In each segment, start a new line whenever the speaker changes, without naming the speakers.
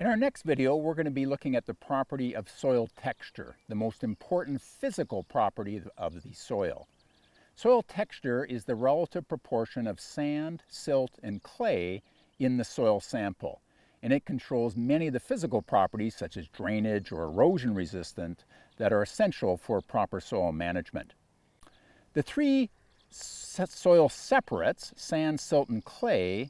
In our next video, we're going to be looking at the property of soil texture, the most important physical property of the soil. Soil texture is the relative proportion of sand, silt, and clay in the soil sample, and it controls many of the physical properties such as drainage or erosion resistant that are essential for proper soil management. The three soil separates, sand, silt, and clay,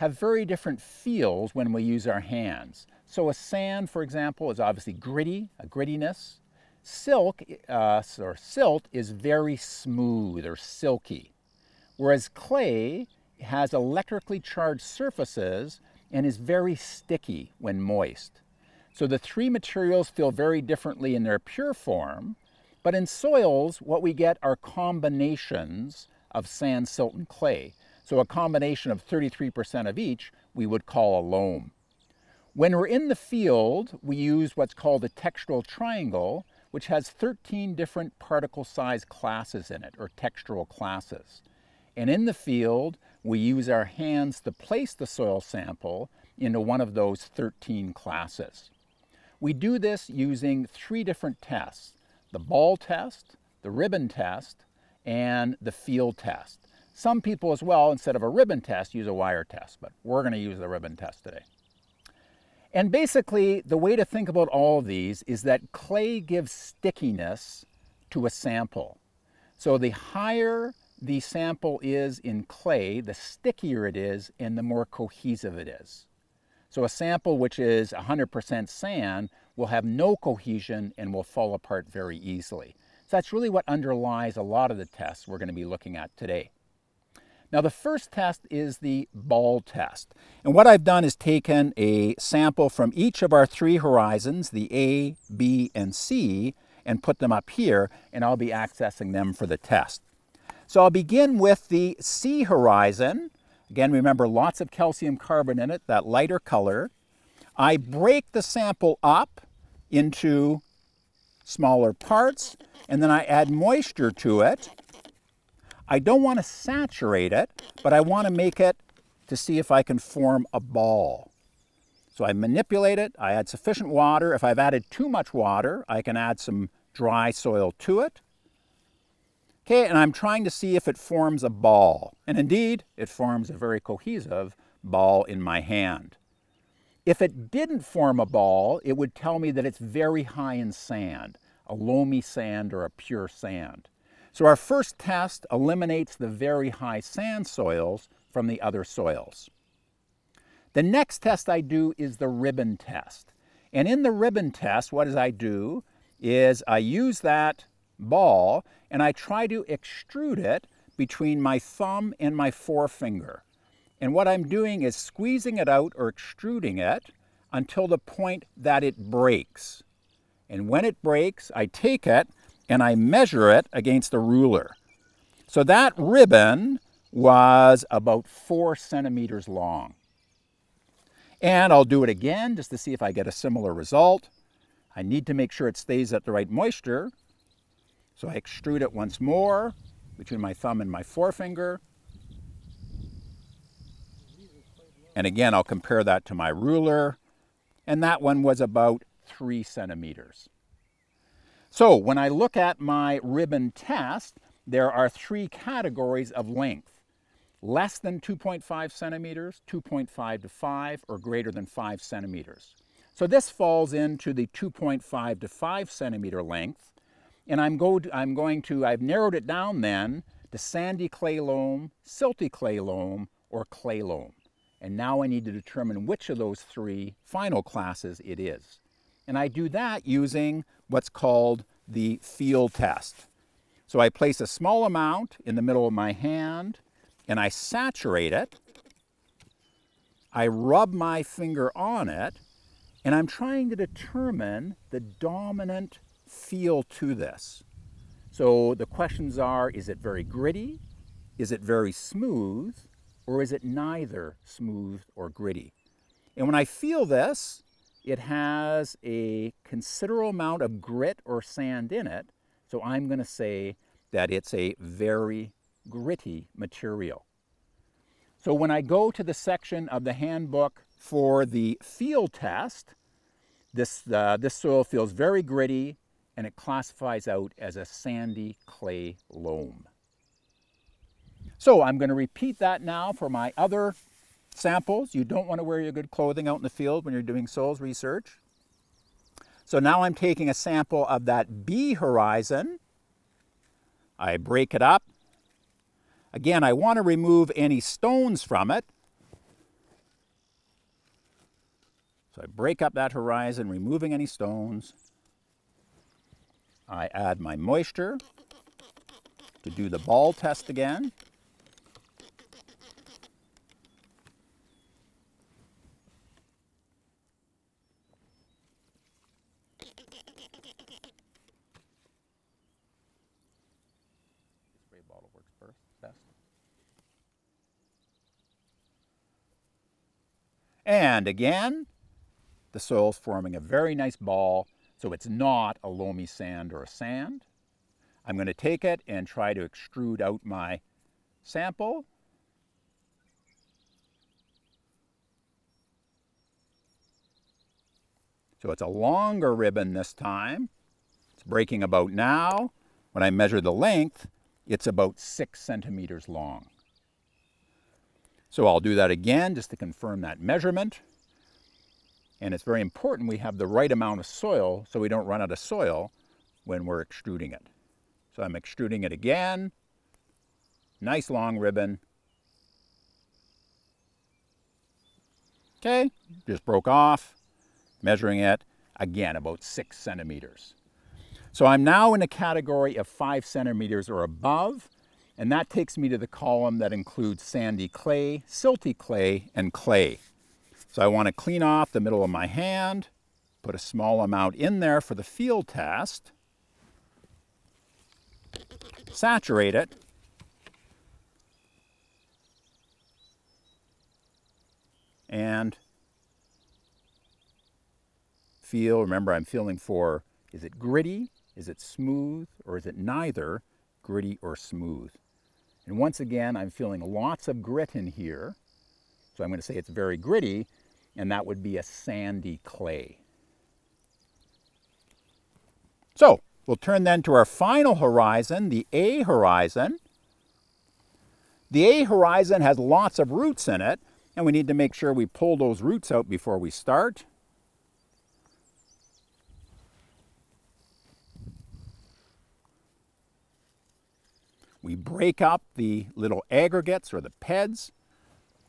have very different feels when we use our hands. So a sand, for example, is obviously gritty, a grittiness. Silk, uh, or silt, is very smooth or silky. Whereas clay has electrically charged surfaces and is very sticky when moist. So the three materials feel very differently in their pure form, but in soils, what we get are combinations of sand, silt, and clay. So a combination of 33% of each we would call a loam. When we're in the field, we use what's called a textural triangle, which has 13 different particle size classes in it, or textural classes. And in the field, we use our hands to place the soil sample into one of those 13 classes. We do this using three different tests, the ball test, the ribbon test, and the field test. Some people as well, instead of a ribbon test, use a wire test, but we're going to use the ribbon test today. And basically, the way to think about all of these is that clay gives stickiness to a sample. So the higher the sample is in clay, the stickier it is and the more cohesive it is. So a sample which is 100% sand will have no cohesion and will fall apart very easily. So that's really what underlies a lot of the tests we're going to be looking at today. Now the first test is the ball test. And what I've done is taken a sample from each of our three horizons, the A, B, and C, and put them up here, and I'll be accessing them for the test. So I'll begin with the C horizon. Again, remember lots of calcium carbon in it, that lighter color. I break the sample up into smaller parts, and then I add moisture to it. I don't want to saturate it, but I want to make it to see if I can form a ball. So I manipulate it, I add sufficient water. If I've added too much water, I can add some dry soil to it. Okay, and I'm trying to see if it forms a ball. And indeed, it forms a very cohesive ball in my hand. If it didn't form a ball, it would tell me that it's very high in sand, a loamy sand or a pure sand. So our first test eliminates the very high sand soils from the other soils. The next test I do is the ribbon test. And in the ribbon test, what does I do is I use that ball and I try to extrude it between my thumb and my forefinger. And what I'm doing is squeezing it out or extruding it until the point that it breaks. And when it breaks, I take it and I measure it against a ruler. So that ribbon was about four centimeters long. And I'll do it again just to see if I get a similar result. I need to make sure it stays at the right moisture. So I extrude it once more between my thumb and my forefinger. And again, I'll compare that to my ruler. And that one was about three centimeters. So when I look at my ribbon test, there are three categories of length. Less than 2.5 centimeters, 2.5 to 5, or greater than 5 centimeters. So this falls into the 2.5 to 5 centimeter length. And I'm, go to, I'm going to, I've narrowed it down then to sandy clay loam, silty clay loam, or clay loam. And now I need to determine which of those three final classes it is. And I do that using what's called the field test. So I place a small amount in the middle of my hand and I saturate it. I rub my finger on it and I'm trying to determine the dominant feel to this. So the questions are, is it very gritty? Is it very smooth? Or is it neither smooth or gritty? And when I feel this, it has a considerable amount of grit or sand in it, so I'm going to say that it's a very gritty material. So when I go to the section of the handbook for the field test, this, uh, this soil feels very gritty and it classifies out as a sandy clay loam. So I'm going to repeat that now for my other samples. You don't want to wear your good clothing out in the field when you're doing soils research. So now I'm taking a sample of that B horizon. I break it up. Again, I want to remove any stones from it. So I break up that horizon, removing any stones. I add my moisture to do the ball test again. And again, the soil's forming a very nice ball, so it's not a loamy sand or a sand. I'm going to take it and try to extrude out my sample. So it's a longer ribbon this time. It's breaking about now. When I measure the length, it's about six centimeters long. So I'll do that again just to confirm that measurement. And it's very important we have the right amount of soil so we don't run out of soil when we're extruding it. So I'm extruding it again. Nice long ribbon. Okay, just broke off, measuring it, again, about six centimeters. So I'm now in a category of five centimeters or above, and that takes me to the column that includes sandy clay, silty clay, and clay. So I want to clean off the middle of my hand, put a small amount in there for the field test, saturate it, and feel, remember I'm feeling for, is it gritty, is it smooth, or is it neither gritty or smooth? And once again, I'm feeling lots of grit in here. So I'm going to say it's very gritty, and that would be a sandy clay. So we'll turn then to our final horizon, the A horizon. The A horizon has lots of roots in it, and we need to make sure we pull those roots out before we start. We break up the little aggregates or the PEDs.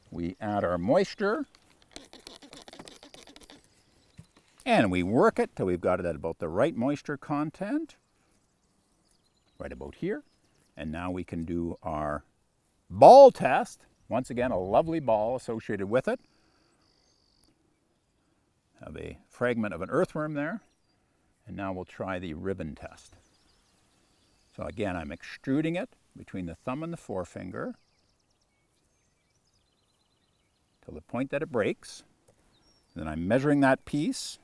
We add our moisture. And we work it till we've got it at about the right moisture content, right about here. And now we can do our ball test. Once again, a lovely ball associated with it. Have a fragment of an earthworm there. And now we'll try the ribbon test. So again, I'm extruding it between the thumb and the forefinger till the point that it breaks. Then I'm measuring that piece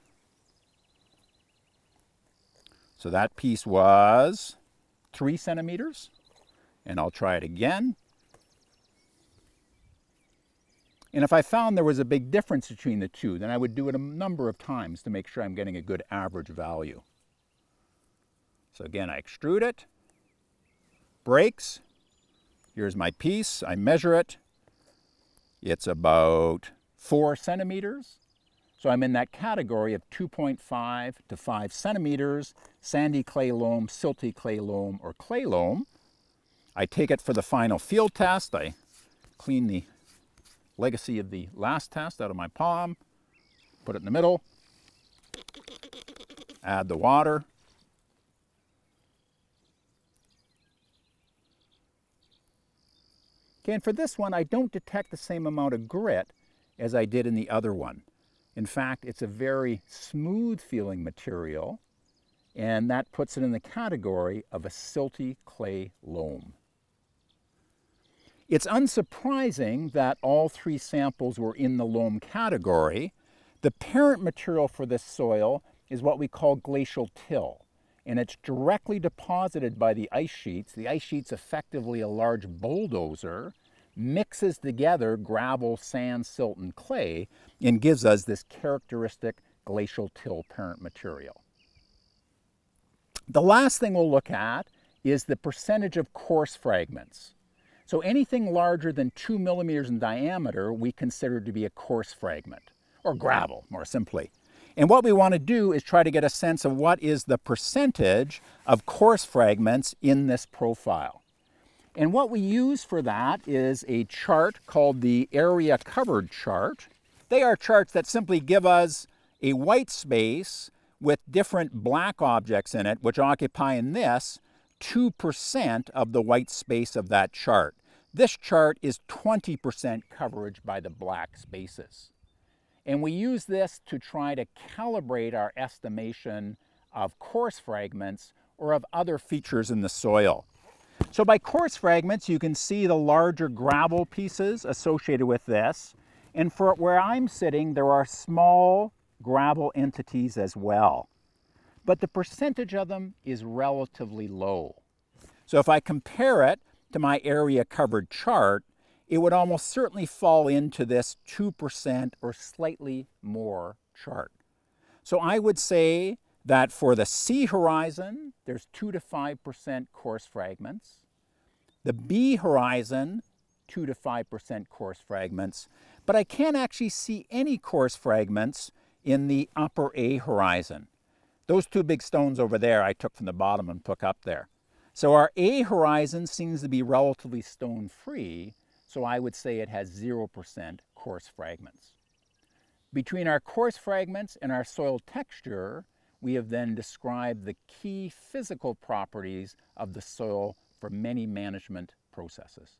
so that piece was three centimeters. And I'll try it again. And if I found there was a big difference between the two, then I would do it a number of times to make sure I'm getting a good average value. So again, I extrude it, breaks. Here's my piece, I measure it. It's about four centimeters. So I'm in that category of 2.5 to 5 centimeters, sandy clay loam, silty clay loam, or clay loam. I take it for the final field test. I clean the legacy of the last test out of my palm, put it in the middle, add the water. Okay, and for this one, I don't detect the same amount of grit as I did in the other one. In fact, it's a very smooth feeling material, and that puts it in the category of a silty clay loam. It's unsurprising that all three samples were in the loam category. The parent material for this soil is what we call glacial till, and it's directly deposited by the ice sheets. The ice sheet's effectively a large bulldozer mixes together gravel, sand, silt, and clay and gives us this characteristic glacial till parent material. The last thing we'll look at is the percentage of coarse fragments. So anything larger than two millimeters in diameter we consider to be a coarse fragment, or gravel more simply. And what we want to do is try to get a sense of what is the percentage of coarse fragments in this profile. And what we use for that is a chart called the area covered chart. They are charts that simply give us a white space with different black objects in it, which occupy in this 2% of the white space of that chart. This chart is 20% coverage by the black spaces. And we use this to try to calibrate our estimation of coarse fragments or of other features in the soil. So by coarse fragments, you can see the larger gravel pieces associated with this. And for where I'm sitting, there are small gravel entities as well. But the percentage of them is relatively low. So if I compare it to my area covered chart, it would almost certainly fall into this 2% or slightly more chart. So I would say that for the C horizon, there's 2 to 5% coarse fragments. The B horizon, 2 to 5% coarse fragments. But I can't actually see any coarse fragments in the upper A horizon. Those two big stones over there I took from the bottom and took up there. So our A horizon seems to be relatively stone free, so I would say it has 0% coarse fragments. Between our coarse fragments and our soil texture, we have then described the key physical properties of the soil for many management processes.